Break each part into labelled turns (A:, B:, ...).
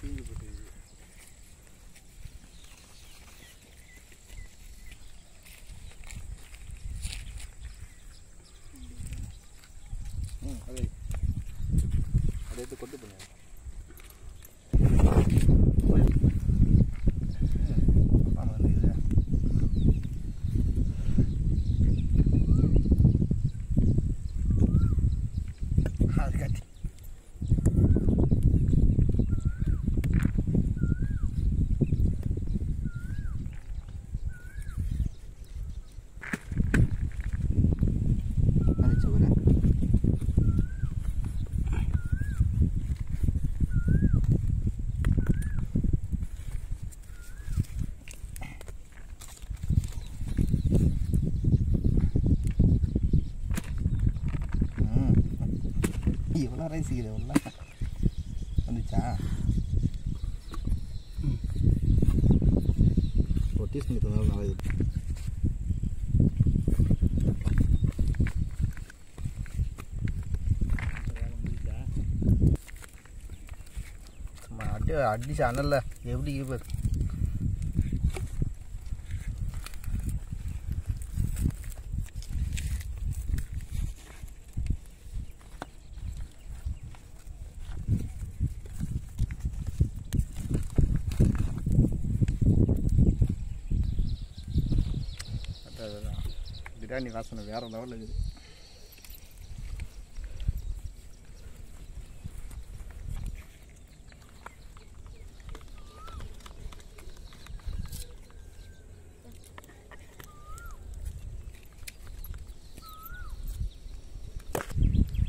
A: தீங்கு போட்டுருது ம் அதே அதை எடுத்து கொண்டு எவ்வளோ ரைஸ் இருக்குது எவ்வளோ வந்துச்சா? டீஸ்பூன் தந்தாலும் நல்லா இது அடி அடிச்சு அனல்ல. எப்படி இருப்பார் அதான் பிரியாணி வாசனை வேற லெவலில் இருக்குது.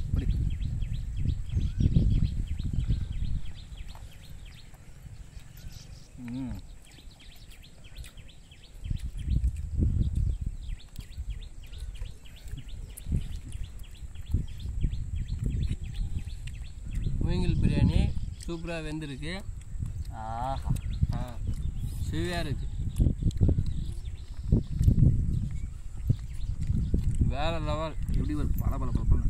A: இப்படி
B: மூங்கில் பிரியாணி சூப்பராக வெந்திருக்கு. ஆஹா. ஆ சுவையாக இருக்கு. வேற லெவல்.
A: எப்படி ஒரு பல பல பல